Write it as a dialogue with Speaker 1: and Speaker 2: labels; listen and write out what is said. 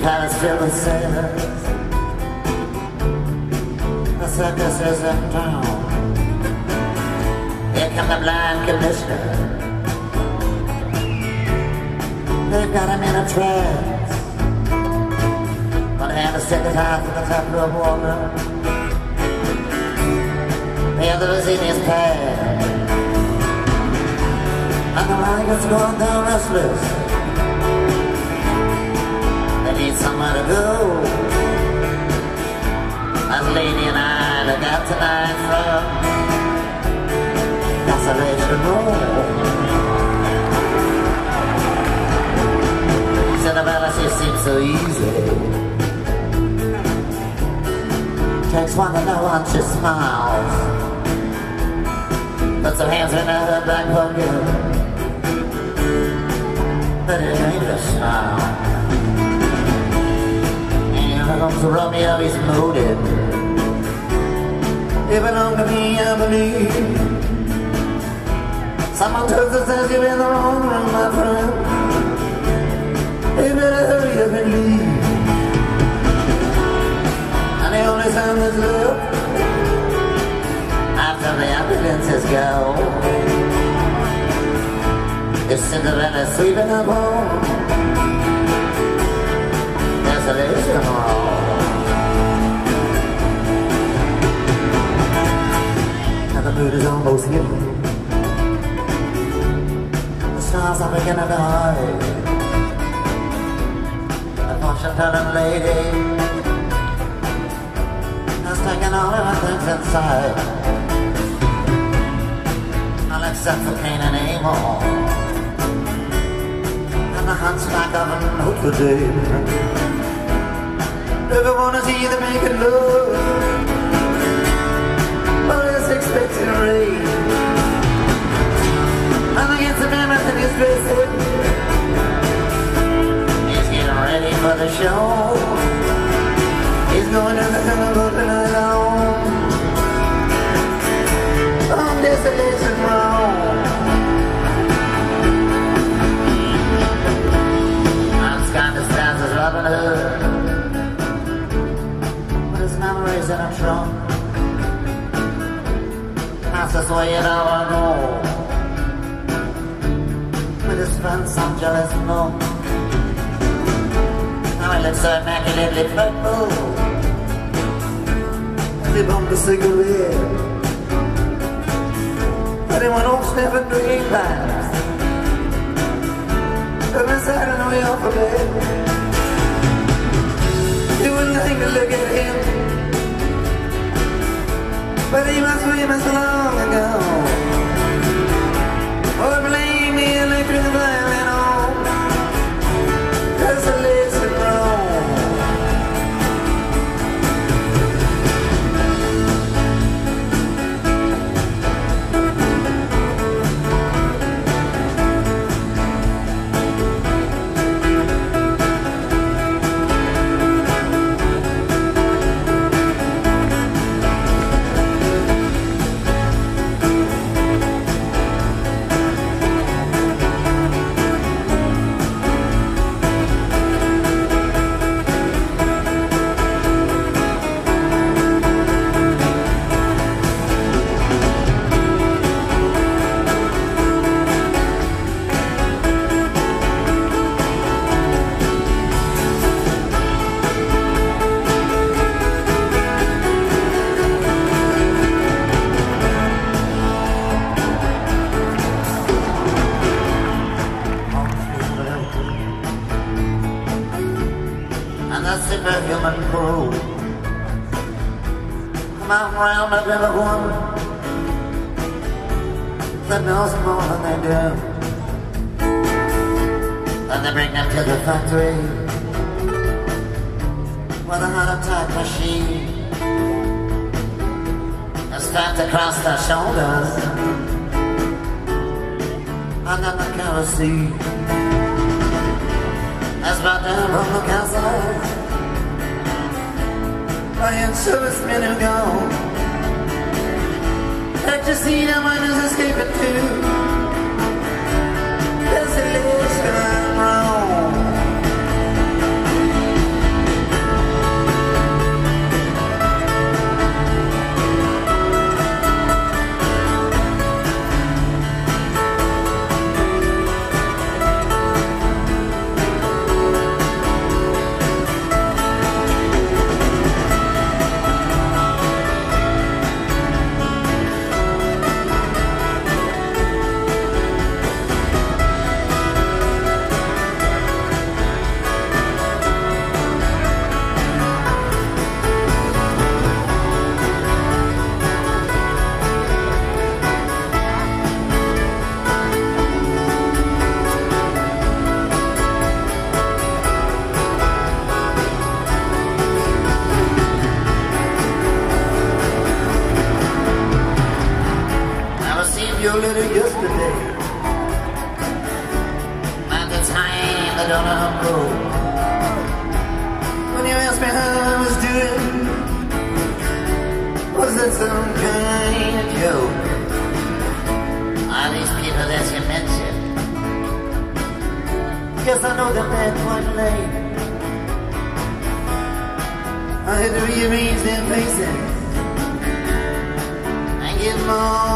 Speaker 1: palace filled with sailors. The circus is in town. Here come the blind commissioner. They've got him in a trance. One hand is his eyes to the top of water. The other is in his pad. And the lions going down restless. Need somewhere to go. As Lady and I look out tonight from Desolation Row. Said the balance just seems so easy. Takes one to know one she smiles. Puts her hands in her back pocket. But it ain't a smile. And comes Romeo, he's moated. It belonged to me, I believe. Someone took the says you're in the wrong room, my friend. You better hurry up and leave. And the only time that's left after the ambulances go is Cinderella sweeping up home. Desolation Mood is almost here. The stars are beginning to hide. The fortune telling lady has taken all of the things inside. All except for Cain and Abel. And the hunchback of Notre Dame. Everyone is either making love rain. And against the everything is dressing. He's getting ready for the show. He's going to the Desolation Row. I'm Scott Robin Hood. His. It all go. With his friends, some jealous monk. Now he looks so immaculately purple. As he bummed a cigarette. But he went off sniffing greenbacks. Come inside on the way off of bed. You wouldn't think to look at him. But he must, was famous long ago. Out round up everyone that knows more than they do. Then they bring them to the factory with a heart attack machine. It's strapped across their shoulders and then the kerosene as brought down from the castle answer has been a go. I you see the miners escaping too. Desolation. Your letter yesterday. At the time, I don't know how When you asked me how I was doing, was that some kind of joke? Are these people that you mentioned? Yes, I know that they're quite late. I had to rearrange their faces and get more